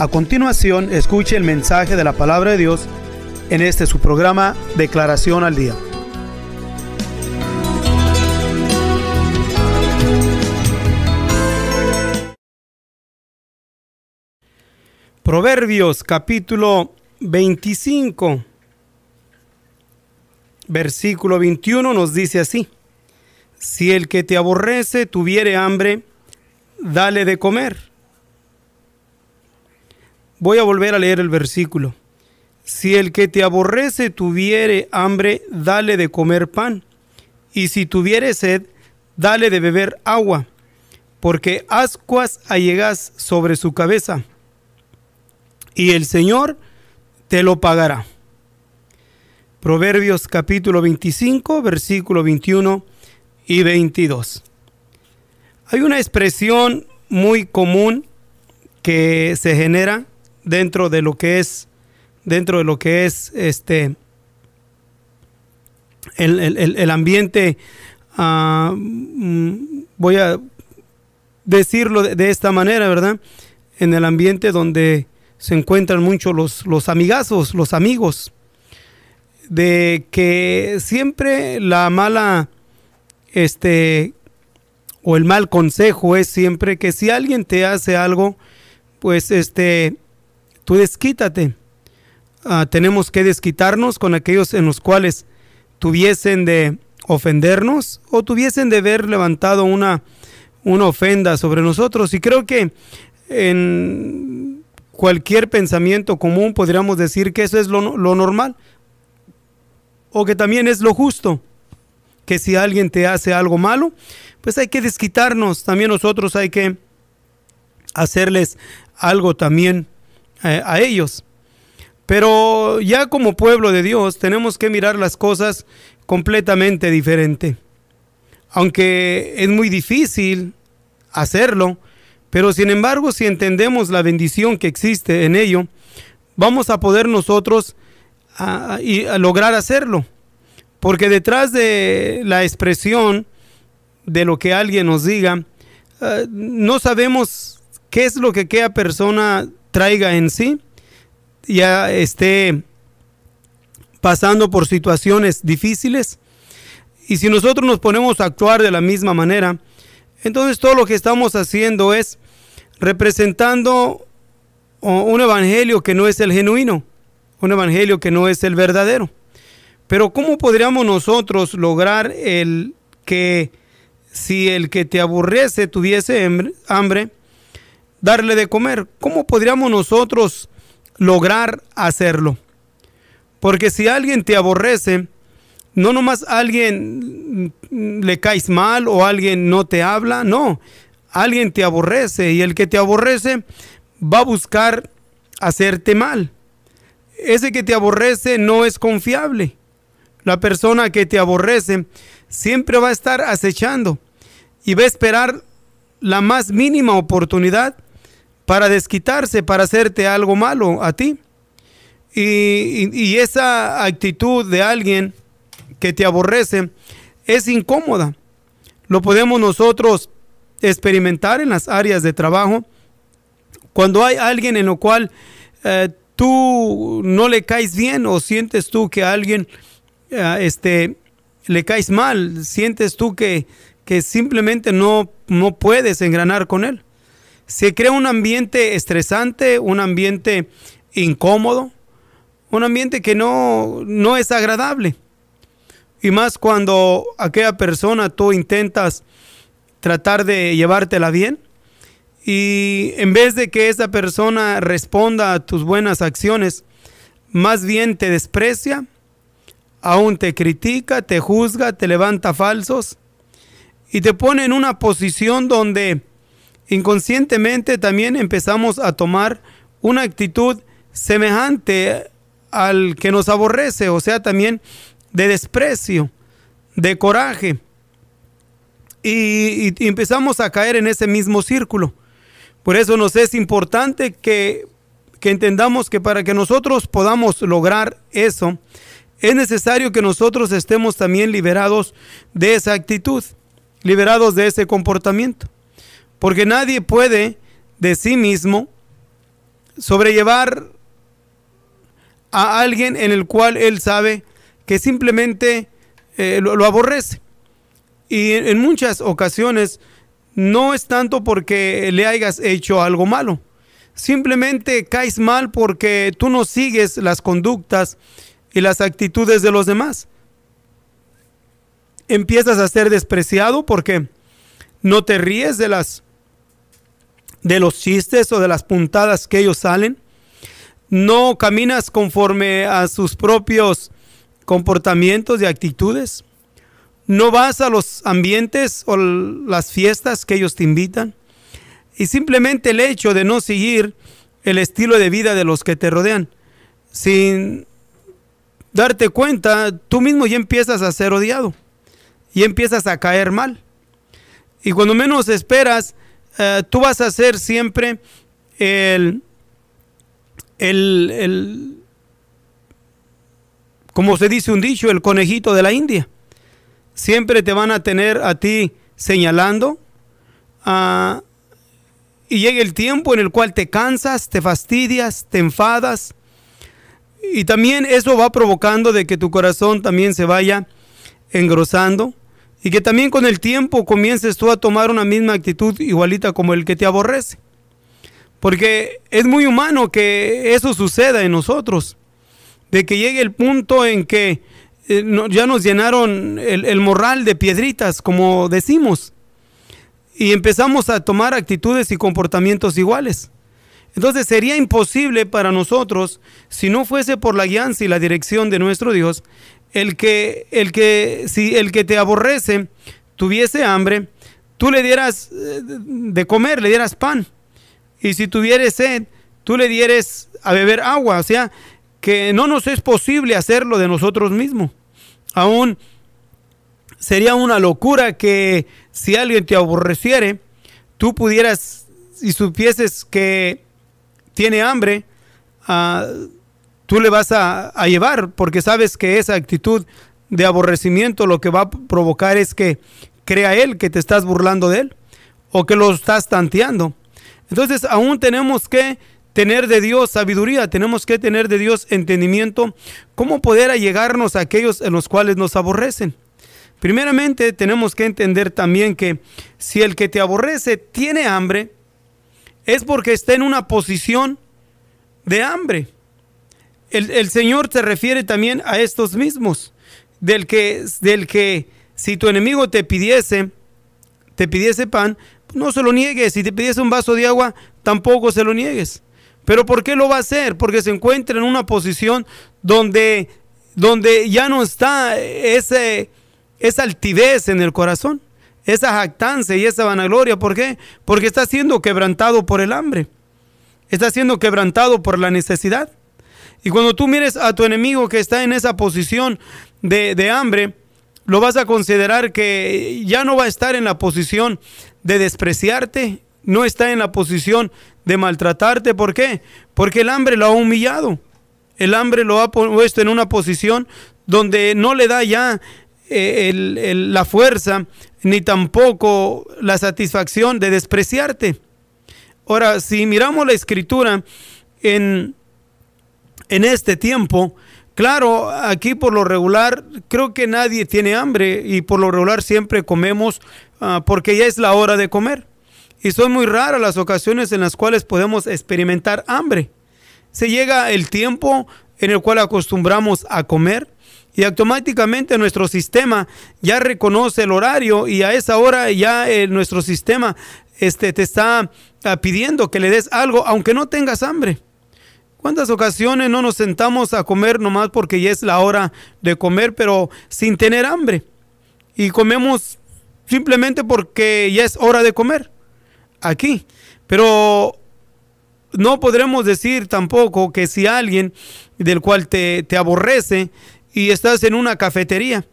A continuación, escuche el mensaje de la palabra de Dios en este su programa Declaración al Día. Proverbios capítulo 25, versículo 21 nos dice así. Si el que te aborrece tuviere hambre, dale de comer. Voy a volver a leer el versículo. Si el que te aborrece tuviere hambre, dale de comer pan. Y si tuviere sed, dale de beber agua, porque ascuas allegas sobre su cabeza. Y el Señor te lo pagará. Proverbios capítulo 25, versículo 21 y 22. Hay una expresión muy común que se genera dentro de lo que es dentro de lo que es este el, ambiente ah, mm, voy a decirlo de, esta manera verdad en el ambiente donde se encuentran muchos los, los amigazos los amigos de que siempre la mala este, o el mal consejo es siempre que si alguien te hace algo, pues este, tú desquítate. Ah, tenemos que desquitarnos con aquellos en los cuales tuviesen de ofendernos o tuviesen de haber levantado una, una ofenda sobre nosotros. Y creo que en cualquier pensamiento común podríamos decir que eso es lo, lo normal o que también es lo justo que si alguien te hace algo malo, pues hay que desquitarnos. También nosotros hay que hacerles algo también eh, a ellos. Pero ya como pueblo de Dios tenemos que mirar las cosas completamente diferente. Aunque es muy difícil hacerlo, pero sin embargo si entendemos la bendición que existe en ello, vamos a poder nosotros a lograr hacerlo. Porque detrás de la expresión de lo que alguien nos diga, eh, no sabemos qué es lo que aquella persona traiga en sí, ya esté pasando por situaciones difíciles. Y si nosotros nos ponemos a actuar de la misma manera, entonces todo lo que estamos haciendo es representando un evangelio que no es el genuino, un evangelio que no es el verdadero. Pero ¿cómo podríamos nosotros lograr el que si el que te aburriese tuviese hambre, darle de comer? ¿Cómo podríamos nosotros lograr hacerlo? Porque si alguien te aborrece, no nomás alguien le caes mal o alguien no te habla, no, alguien te aborrece y el que te aborrece va a buscar hacerte mal. Ese que te aborrece no es confiable. La persona que te aborrece siempre va a estar acechando y va a esperar la más mínima oportunidad para desquitarse, para hacerte algo malo a ti. Y, esa actitud de alguien que te aborrece es incómoda. Lo podemos nosotros experimentar en las áreas de trabajo. Cuando hay alguien en lo cual eh, tú no le caes bien o sientes tú que alguien eh, este, le caes mal, sientes tú que, que simplemente no, no puedes engranar con él. Se crea un ambiente estresante, un ambiente incómodo, un ambiente que no, no es agradable. Y más cuando aquella persona tú intentas tratar de llevártela bien y en vez de que esa persona responda a tus buenas acciones, más bien te desprecia, aún te critica, te juzga, te levanta falsos y te pone en una posición donde inconscientemente también empezamos a tomar una actitud semejante al que nos aborrece, o sea, también de desprecio, de coraje. Y, empezamos a caer en ese mismo círculo. Por eso nos es importante que, que entendamos que para que nosotros podamos lograr eso, es necesario que nosotros estemos también liberados de esa actitud, liberados de ese comportamiento. Porque nadie puede de sí mismo sobrellevar a alguien en el cual él sabe que simplemente eh, lo, aborrece. Y en, muchas ocasiones no es tanto porque le hayas hecho algo malo. Simplemente caes mal porque tú no sigues las conductas y las actitudes de los demás. Empiezas a ser despreciado porque no te ríes de las de los chistes o de las puntadas que ellos salen. No caminas conforme a sus propios comportamientos y actitudes. No vas a los ambientes o las fiestas que ellos te invitan. Y simplemente el hecho de no seguir el estilo de vida de los que te rodean, sin darte cuenta, tú mismo ya empiezas a ser odiado y empiezas a caer mal. Y cuando menos esperas, eh, tú vas a ser siempre el, el, el, como se dice un dicho, el conejito de la India. Siempre te van a tener a ti señalando ah, y llega el tiempo en el cual te cansas, te fastidias, te enfadas. Y también eso va provocando de que tu corazón también se vaya engrosando y que también con el tiempo comiences tú a tomar una misma actitud igualita como el que te aborrece. Porque es muy humano que eso suceda en nosotros, de que llegue el punto en que eh, ya nos llenaron el, el morral de piedritas, como decimos, y empezamos a tomar actitudes y comportamientos iguales. Entonces sería imposible para nosotros, si no fuese por la guianza y la dirección de nuestro Dios, el que, el que, si el que te aborrece tuviese hambre, tú le dieras eh, de comer, le dieras pan. Y si tuviere sed, tú le dieres a beber agua. O sea, que no nos es posible hacerlo de nosotros mismos. Aún sería una locura que si alguien te aborreciere, tú pudieras y supieses que tiene hambre, uh, tú le vas a, llevar, porque sabes que esa actitud de aborrecimiento lo que va a provocar es que crea él que te estás burlando de él o que lo estás tanteando. Entonces aún tenemos que tener de Dios sabiduría, tenemos que tener de Dios entendimiento, cómo poder allegarnos a aquellos en los cuales nos aborrecen. Primeramente tenemos que entender también que si el que te aborrece tiene hambre, es porque está en una posición de hambre el, Señor te refiere también a estos mismos, del que, del que si tu enemigo te pidiese, te pidiese pan, no se lo niegues. Si te pidiese un vaso de agua, tampoco se lo niegues. Pero ¿por qué lo va a hacer? Porque se encuentra en una posición donde, donde ya no está ese, esa altivez en el corazón, esa jactancia y esa vanagloria. ¿Por qué? Porque está siendo quebrantado por el hambre. Está siendo quebrantado por la necesidad. Y cuando tú mires a tu enemigo que está en esa posición de, hambre, lo vas a considerar que ya no va a estar en la posición de despreciarte, no está en la posición de maltratarte. ¿Por qué? Porque el hambre lo ha humillado. El hambre lo ha puesto en una posición donde no le da ya eh, la fuerza ni tampoco la satisfacción de despreciarte. Ahora, si miramos la escritura en en este tiempo. Claro, aquí por lo regular creo que nadie tiene hambre y por lo regular siempre comemos ah, porque ya es la hora de comer. Y son muy raras las ocasiones en las cuales podemos experimentar hambre. Se llega el tiempo en el cual acostumbramos a comer y automáticamente nuestro sistema ya reconoce el horario y a esa hora ya eh, nuestro sistema este, te está ah, pidiendo que le des algo aunque no tengas hambre. ¿Cuántas ocasiones no nos sentamos a comer nomás porque ya es la hora de comer, pero sin tener hambre? Y comemos simplemente porque ya es hora de comer aquí. Pero no podremos decir tampoco que si alguien del cual te, aborrece y estás en una cafetería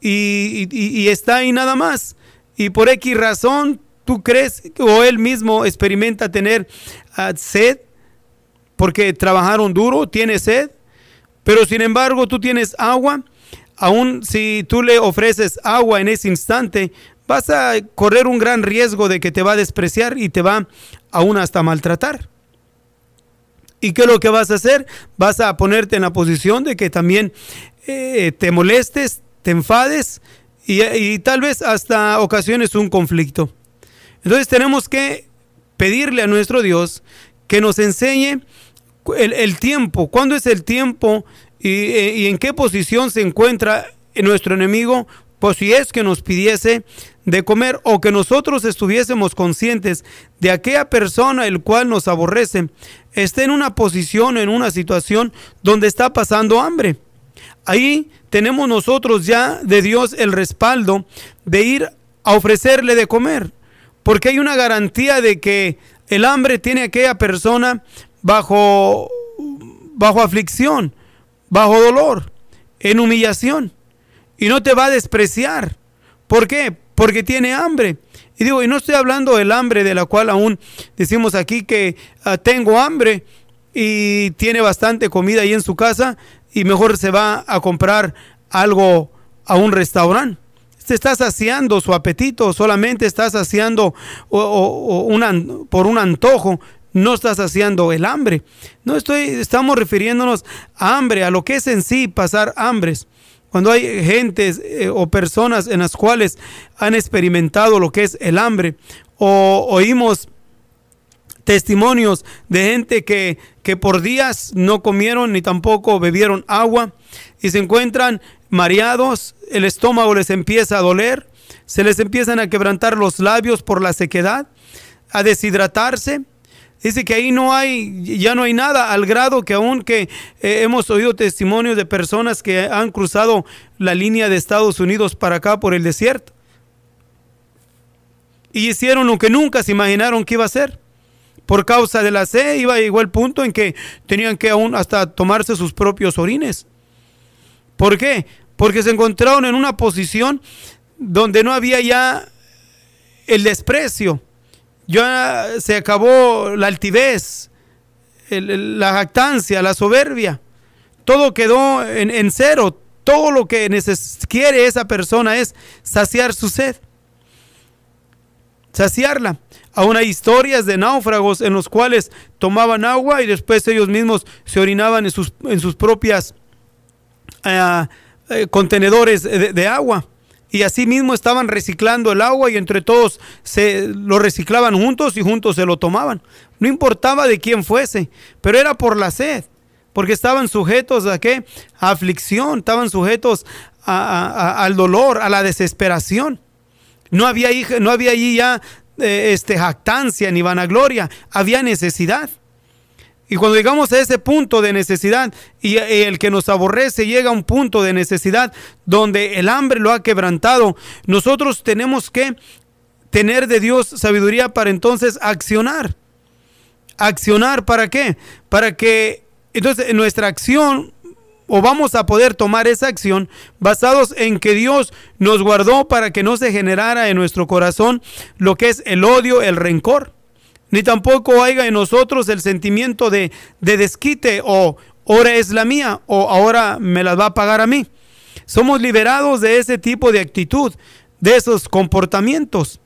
y, está ahí nada más y por X razón tú crees o él mismo experimenta tener ah, sed porque trabajaron duro, tiene sed, pero sin embargo tú tienes agua, aun si tú le ofreces agua en ese instante, vas a correr un gran riesgo de que te va a despreciar y te va aún hasta maltratar. ¿Y qué es lo que vas a hacer? Vas a ponerte en la posición de que también eh, te molestes, te enfades y, y tal vez hasta ocasiones un conflicto. Entonces tenemos que pedirle a nuestro Dios que nos enseñe el, tiempo, cuándo es el tiempo eh, y, en qué posición se encuentra nuestro enemigo, pues si es que nos pidiese de comer o que nosotros estuviésemos conscientes de aquella persona el cual nos aborrece, esté en una posición, en una situación donde está pasando hambre. Ahí tenemos nosotros ya de Dios el respaldo de ir a ofrecerle de comer, porque hay una garantía de que el hambre tiene aquella persona bajo, bajo aflicción, bajo dolor, en humillación. Y no te va a despreciar. ¿Por qué? Porque tiene hambre. Y digo, y no estoy hablando del hambre de la cual aún decimos aquí que ah, tengo hambre y tiene bastante comida ahí en su casa y mejor se va a comprar algo a un restaurante. Se está saciando su apetito, solamente está saciando por un antojo, no está saciando el hambre. No estoy, estamos refiriéndonos a hambre, a lo que es en sí pasar hambres. Cuando hay gentes eh, o personas en las cuales han experimentado lo que es el hambre, o oímos testimonios de gente que, que por días no comieron ni tampoco bebieron agua y se encuentran mareados, el estómago les empieza a doler, se les empiezan a quebrantar los labios por la sequedad, a deshidratarse Dice que ahí no hay, ya no hay nada, al grado que aún que eh, hemos oído testimonios de personas que han cruzado la línea de Estados Unidos para acá por el desierto. Y hicieron lo que nunca se imaginaron que iba a hacer. Por causa de la sed, iba llegó el punto en que tenían que aún hasta tomarse sus propios orines. ¿Por qué? Porque se encontraron en una posición donde no había ya el desprecio ya se acabó la altivez, la jactancia, la soberbia. Todo quedó en, cero. Todo lo que quiere esa persona es saciar su sed. Saciarla. Aún hay historias de náufragos en los cuales tomaban agua y después ellos mismos se orinaban en sus, en sus propias eh, eh, contenedores de agua y así mismo estaban reciclando el agua y entre todos se lo reciclaban juntos y juntos se lo tomaban. No importaba de quién fuese, pero era por la sed, porque estaban sujetos a qué? A aflicción, estaban sujetos al dolor, a la desesperación. No había, no había allí ya eh, este, jactancia ni vanagloria, había necesidad. Y cuando llegamos a ese punto de necesidad y el que nos aborrece llega a un punto de necesidad donde el hambre lo ha quebrantado, nosotros tenemos que tener de Dios sabiduría para entonces accionar. Accionar para qué? Para que entonces en nuestra acción o vamos a poder tomar esa acción basados en que Dios nos guardó para que no se generara en nuestro corazón lo que es el odio, el rencor ni tampoco haya en nosotros el sentimiento de, desquite o ahora es la mía o ahora me la va a pagar a mí. Somos liberados de ese tipo de actitud, de esos comportamientos.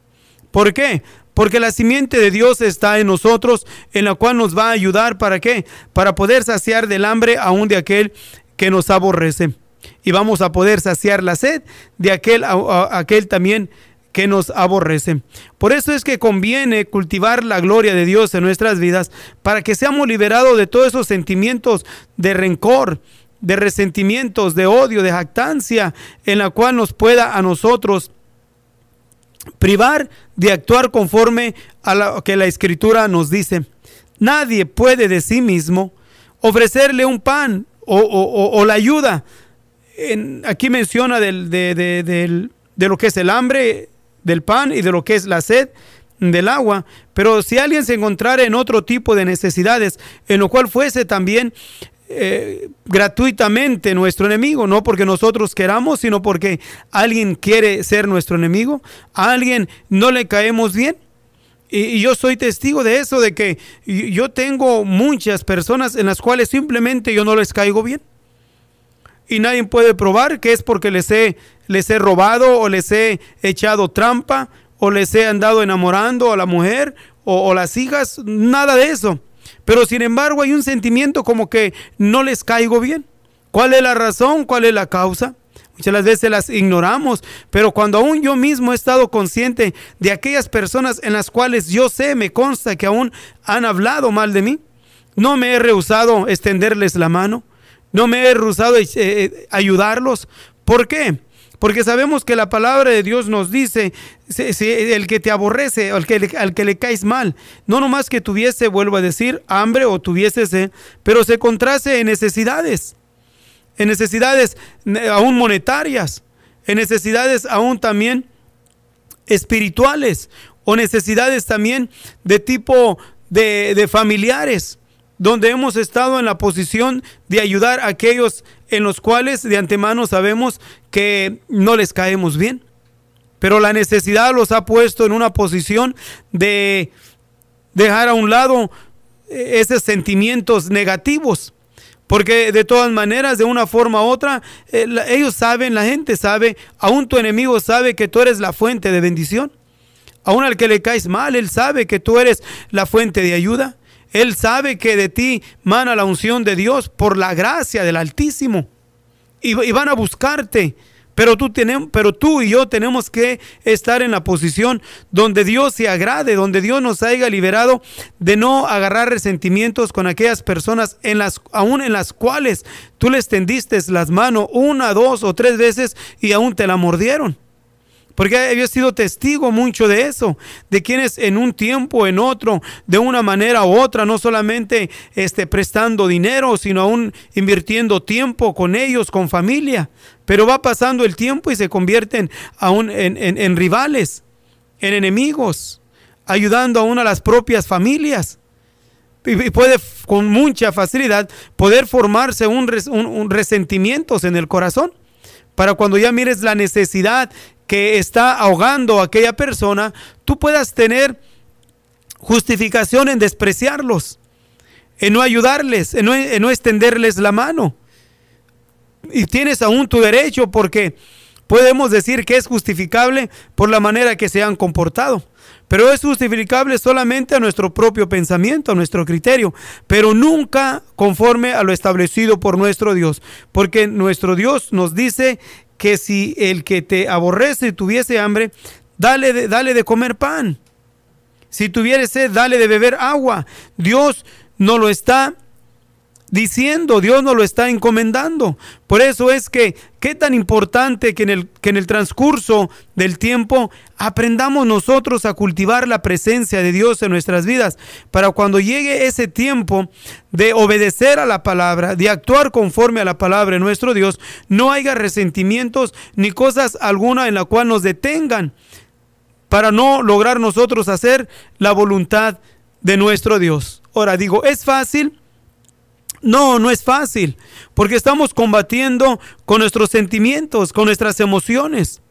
¿Por qué? Porque la simiente de Dios está en nosotros, en la cual nos va a ayudar para qué? Para poder saciar del hambre aún de aquel que nos aborrece. Y vamos a poder saciar la sed de aquel, aquel también que nos aborrecen. Por eso es que conviene cultivar la gloria de Dios en nuestras vidas para que seamos liberados de todos esos sentimientos de rencor, de resentimientos, de odio, de jactancia, en la cual nos pueda a nosotros privar de actuar conforme a lo que la escritura nos dice. Nadie puede de sí mismo ofrecerle un pan o, la ayuda. aquí menciona del, de lo que es el hambre, del pan y de lo que es la sed del agua. Pero si alguien se encontrara en otro tipo de necesidades, en lo cual fuese también eh, gratuitamente nuestro enemigo, no porque nosotros queramos, sino porque alguien quiere ser nuestro enemigo, a alguien no le caemos bien. Y, y, yo soy testigo de eso, de que yo tengo muchas personas en las cuales simplemente yo no les caigo bien. Y nadie puede probar que es porque les he les he robado o les he echado trampa o les he andado enamorando a la mujer o, las hijas, nada de eso. pero sin embargo hay un sentimiento como que no les caigo bien. ¿Cuál es la razón? ¿Cuál es la causa? Muchas veces las ignoramos, pero cuando aún yo mismo he estado consciente de aquellas personas en las cuales yo sé, me consta que aún han hablado mal de mí, no me he rehusado extenderles la mano, no me he rehusado eh, eh, ayudarlos. ¿Por qué? Porque sabemos que la palabra de Dios nos dice, el que te aborrece, al que, al que le caes mal, no nomás que tuviese, vuelvo a decir, hambre o tuviese pero se contrase en necesidades en necesidades aún monetarias, en necesidades aún también espirituales o necesidades también de tipo de, familiares, donde hemos estado en la posición de ayudar a aquellos en los cuales de antemano sabemos que no les caemos bien. Pero la necesidad los ha puesto en una posición de dejar a un lado eh, esos sentimientos negativos porque de todas maneras, de una forma u otra, eh, ellos saben, la gente sabe, aún tu enemigo sabe que tú eres la fuente de bendición. Aún al que le caes mal, él sabe que tú eres la fuente de ayuda. Él sabe que de ti mana la unción de Dios por la gracia del Altísimo. y van a buscarte pero tú, tenemos, pero tú y yo tenemos que estar en la posición donde Dios se agrade, donde Dios nos haya liberado de no agarrar resentimientos con aquellas personas en las, aún en las cuales tú les tendiste las manos una, dos o tres veces y aún te la mordieron. Porque había sido testigo mucho de eso, de quienes en un tiempo, en otro, de una manera u otra, no solamente este, prestando dinero, sino aún invirtiendo tiempo con ellos, con familia. Pero va pasando el tiempo y se convierten aún en, rivales, en enemigos, ayudando aún a las propias familias y puede con mucha facilidad poder formarse un, un, resentimientos en el corazón para cuando ya mires la necesidad que está ahogando a aquella persona, tú puedas tener justificación en despreciarlos, en no ayudarles, en no, extenderles la mano. Y tienes aún tu derecho porque podemos decir que es justificable por la manera que se han comportado. Pero es justificable solamente a nuestro propio pensamiento, a nuestro criterio, pero nunca conforme a lo establecido por nuestro Dios. Porque nuestro Dios nos dice que si el que te aborrece tuviese hambre, dale de, dale de comer pan. Si tuviere sed, dale de beber agua. Dios no lo está diciendo, Dios nos lo está encomendando. Por eso es que qué tan importante que en, el, que en el transcurso del tiempo aprendamos nosotros a cultivar la presencia de Dios en nuestras vidas, para cuando llegue ese tiempo de obedecer a la palabra, de actuar conforme a la palabra de nuestro Dios, no haya resentimientos ni cosas alguna en la cual nos detengan para no lograr nosotros hacer la voluntad de nuestro Dios. Ahora digo, ¿es fácil? No, no es fácil, porque estamos combatiendo con nuestros sentimientos, con nuestras emociones.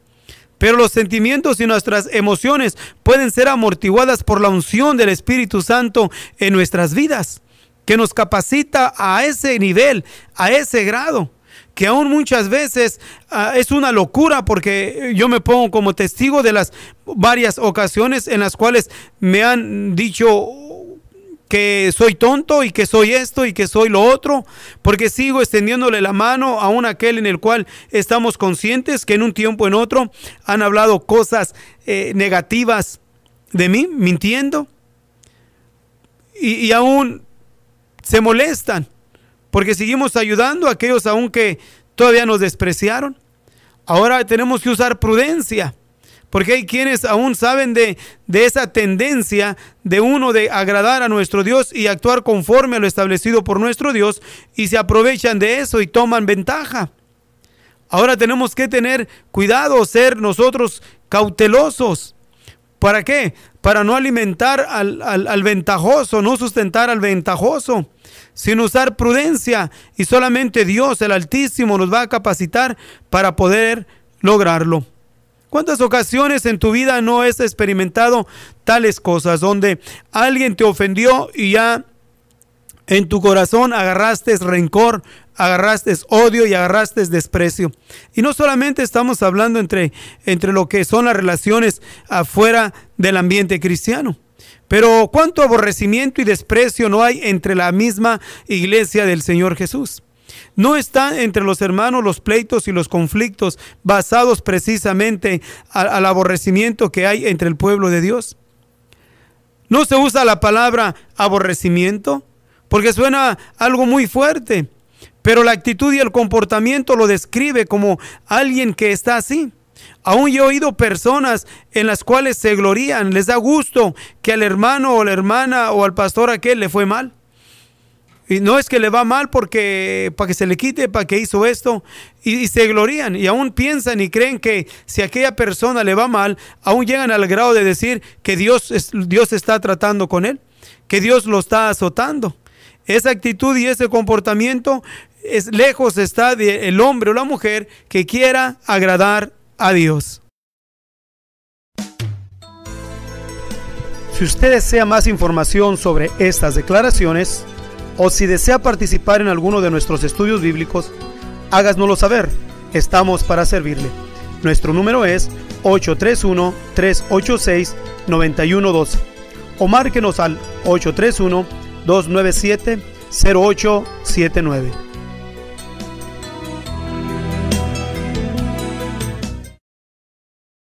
Pero los sentimientos y nuestras emociones pueden ser amortiguadas por la unción del Espíritu Santo en nuestras vidas, que nos capacita a ese nivel, a ese grado, que aún muchas veces ah, es una locura porque yo me pongo como testigo de las varias ocasiones en las cuales me han dicho que soy tonto y que soy esto y que soy lo otro, porque sigo extendiéndole la mano a un aquel en el cual estamos conscientes que en un tiempo en otro han hablado cosas eh, negativas de mí, mintiendo, y, y, aún se molestan, porque seguimos ayudando a aquellos aún que todavía nos despreciaron. Ahora tenemos que usar prudencia porque hay quienes aún saben de, de, esa tendencia de uno de agradar a nuestro Dios y actuar conforme a lo establecido por nuestro Dios y se aprovechan de eso y toman ventaja. Ahora tenemos que tener cuidado, ser nosotros cautelosos. ¿Para qué? Para no alimentar al, al, al ventajoso, no sustentar al ventajoso, sin usar prudencia. Y solamente Dios, el Altísimo, nos va a capacitar para poder lograrlo. ¿Cuántas ocasiones en tu vida no has experimentado tales cosas donde alguien te ofendió y ya en tu corazón agarraste rencor, agarraste odio y agarraste desprecio? Y no solamente estamos hablando entre, entre lo que son las relaciones afuera del ambiente cristiano, Pero cuánto aborrecimiento y desprecio no hay entre la misma iglesia del Señor Jesús. No están entre los hermanos los pleitos y los conflictos basados precisamente al, aborrecimiento que hay entre el pueblo de Dios. No se usa la palabra aborrecimiento porque suena algo muy fuerte, pero la actitud y el comportamiento lo describe como alguien que está así. Aún yo he oído personas en las cuales se glorían, les da gusto que al hermano o la hermana o al pastor aquel le fue mal. Y no es que le va mal porque para que se le quite, para que hizo esto, y, se glorían y aún piensan y creen que si a aquella persona le va mal, aún llegan al grado de decir que Dios, Dios está tratando con él, que Dios lo está azotando. Esa actitud y ese comportamiento es lejos está del hombre o la mujer que quiera agradar a Dios. Si usted desea más información sobre estas declaraciones o si desea participar en alguno de nuestros estudios bíblicos, háganoslo saber. Estamos para servirle. Nuestro número es 831-386-9112 o márquenos al 831-297-0879.